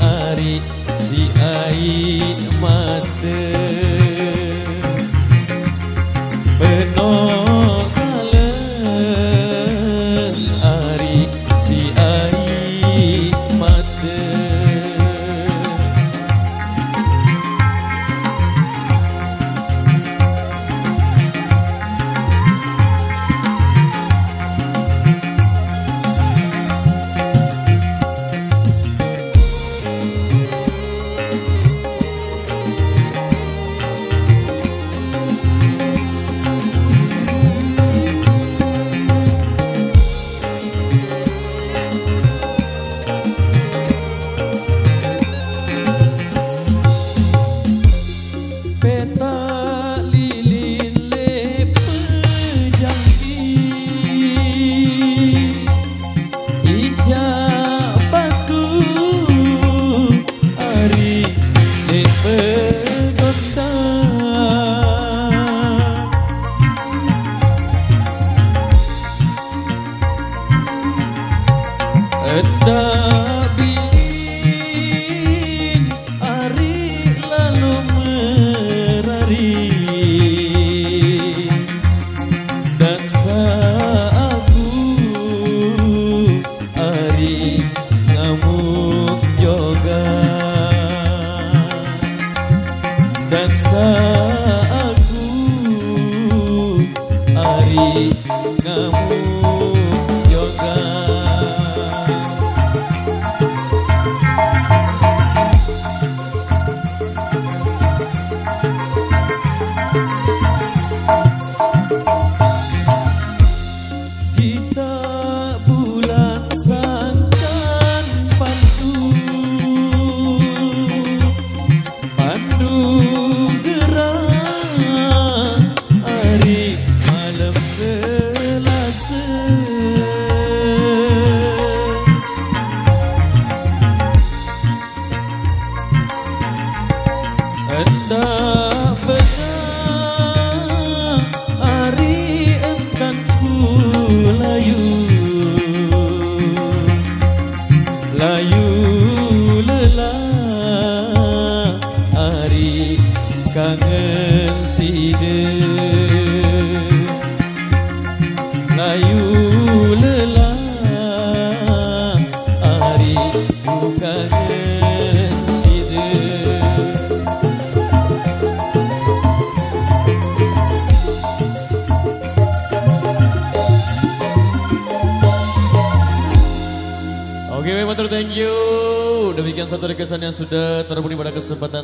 Mari si air mati hijau Thank you. kangen side layu Okay, Mbak thank you. Demikian satu rekesan yang sudah terpuni pada kesempatan.